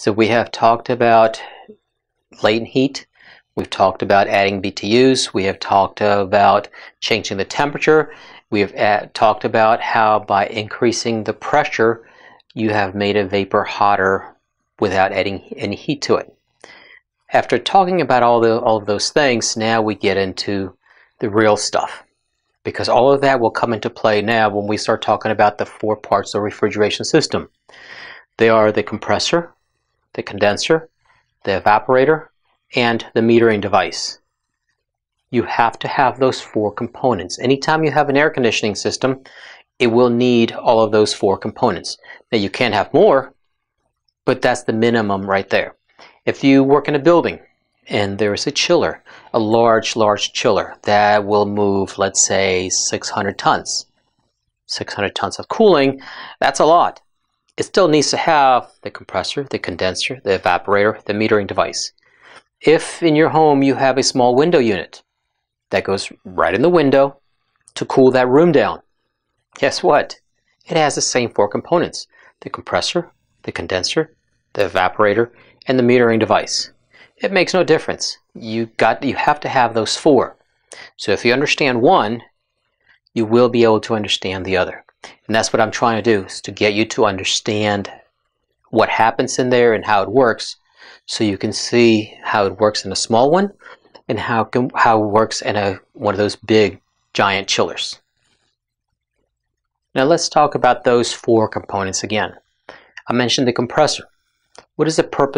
So we have talked about latent heat. We've talked about adding BTUs. We have talked about changing the temperature. We have talked about how by increasing the pressure, you have made a vapor hotter without adding any heat to it. After talking about all, the, all of those things, now we get into the real stuff. Because all of that will come into play now when we start talking about the four parts of the refrigeration system. They are the compressor, the condenser, the evaporator, and the metering device. You have to have those four components. Anytime you have an air conditioning system, it will need all of those four components. Now you can have more, but that's the minimum right there. If you work in a building and there is a chiller, a large, large chiller that will move, let's say, 600 tons, 600 tons of cooling, that's a lot. It still needs to have the compressor, the condenser, the evaporator, the metering device. If in your home you have a small window unit that goes right in the window to cool that room down, guess what? It has the same four components, the compressor, the condenser, the evaporator, and the metering device. It makes no difference. You got you have to have those four. So if you understand one, you will be able to understand the other. And that's what I'm trying to do, is to get you to understand what happens in there and how it works so you can see how it works in a small one and how, how it works in a, one of those big giant chillers. Now let's talk about those four components again. I mentioned the compressor. What is the purpose